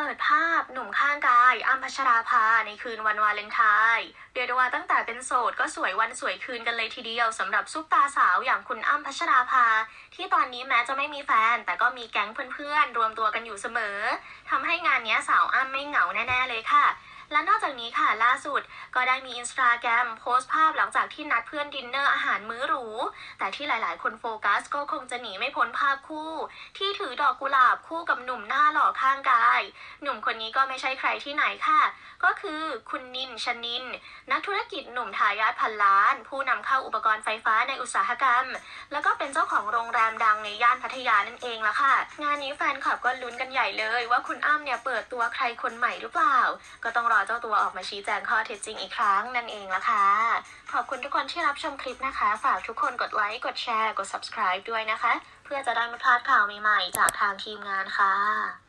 เปิดภาพหนุ่มข้างกายอั้มพัชราภาในคืนวันวาเลนไทน์เรียกได้ว่าตั้งแต่เป็นโสดก็สวยวันสวยคืนกันเลยทีเดียวสำหรับซุปตาร์สาวอย่างคุณอั้มพัชราภา ที่ตอนนี้แม้จะไม่มีแฟน แต่ก็มีแก๊งเพื่อนๆ รวมตัวกันอยู่เสมอทำให้งานนี้สาวอั้มไม่เหงาแน่ๆเลยค่ะ และนอกจากนี้ค่ะล่าสุดก็ได้มีอินสตาแกรมโพสต์ภาพหลังจากที่นัดเพื่อนดินเนอร์อาหารมื้อหรู แต่ที่หลายๆ คนโฟกัสก็คงจะหนีไม่พ้นภาพคู่ ที่ถือดอกกุหลาบคู่กับหนุ่มหน้าหล่อข้างกาย หนุ่มคนนี้ก็ไม่ใช่ใครที่ไหนค่ะ ก็คือคุณนินชนิน นักธุรกิจหนุ่มทายาทพันล้าน ผู้นำเข้าอุปกรณ์ไฟฟ้าในอุตสาหกรรม แล้วก็เป็นเจ้าของโรงแรมดังในย่านพัทยานั่นเองละค่ะ งานนี้แฟนคลับก็ลุ้นกันใหญ่เลย ว่าคุณอ้ำเนี่ยเปิดตัวใครคนใหม่หรือเปล่า ก็ต้องรอเจ้าตัวออกมาชี้แจงข้อเท็จจริงอีกครั้งนั่นเองละค่ะ ขอบคุณทุกคนที่รับชมคลิปนะคะ ฝากทุกคนกดไลค์ กดแชร์ กด subscribe ด้วยนะคะ เพื่อจะได้ไม่พลาดข่าวใหม่ๆ จากทางทีมงานค่ะ